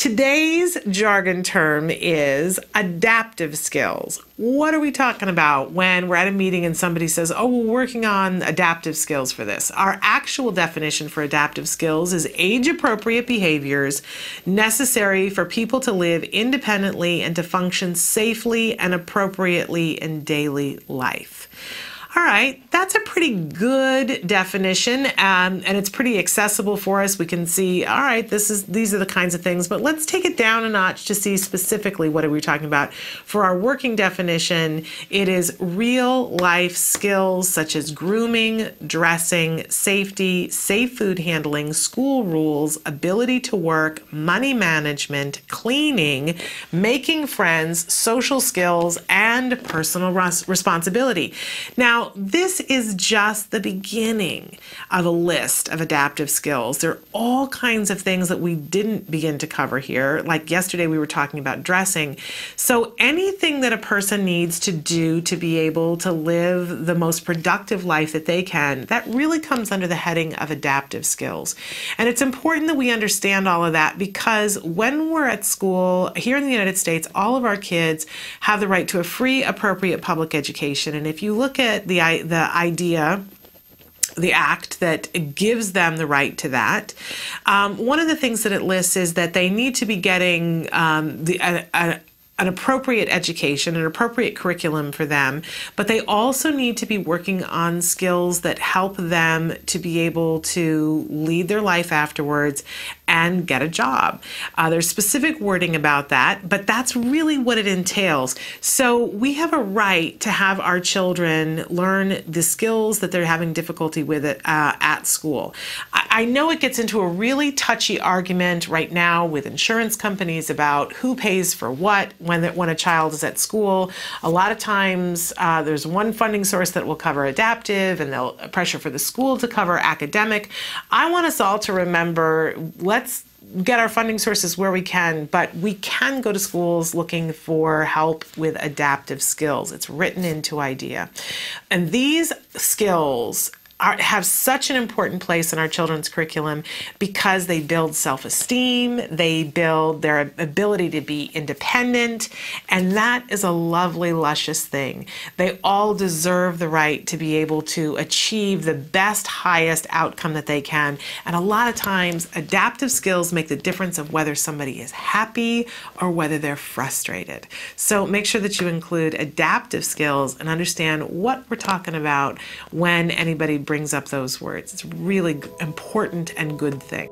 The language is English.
Today's jargon term is adaptive skills. What are we talking about when we're at a meeting and somebody says, Oh, we're working on adaptive skills for this? Our actual definition for adaptive skills is age appropriate behaviors necessary for people to live independently and to function safely and appropriately in daily life. All right, that's a pretty good definition, um, and it's pretty accessible for us. We can see, all right, this is these are the kinds of things, but let's take it down a notch to see specifically what are we talking about. For our working definition, it is real life skills such as grooming, dressing, safety, safe food handling, school rules, ability to work, money management, cleaning, making friends, social skills, and personal res- responsibility. Now, now, this is just the beginning of a list of adaptive skills. There are all kinds of things that we didn't begin to cover here. Like yesterday, we were talking about dressing. So, anything that a person needs to do to be able to live the most productive life that they can, that really comes under the heading of adaptive skills. And it's important that we understand all of that because when we're at school here in the United States, all of our kids have the right to a free, appropriate public education. And if you look at the the IDEA the act that gives them the right to that. Um, one of the things that it lists is that they need to be getting um, the, a, a, an appropriate education, an appropriate curriculum for them, but they also need to be working on skills that help them to be able to lead their life afterwards and get a job. Uh, there's specific wording about that, but that's really what it entails. So we have a right to have our children learn the skills that they're having difficulty with it, uh, at school. I, I know it gets into a really touchy argument right now with insurance companies about who pays for what when when a child is at school. A lot of times uh, there's one funding source that will cover adaptive, and they'll pressure for the school to cover academic. I want us all to remember. Let's let's get our funding sources where we can, but we can go to schools looking for help with adaptive skills. It's written into IDEA. And these skills are, have such an important place in our children's curriculum because they build self esteem, they build their ability to be independent, and that is a lovely, luscious thing. They all deserve the right to be able to achieve the best, highest outcome that they can. And a lot of times, adaptive skills make the difference of whether somebody is happy or whether they're frustrated. So make sure that you include adaptive skills and understand what we're talking about when anybody brings up those words. It's a really important and good thing.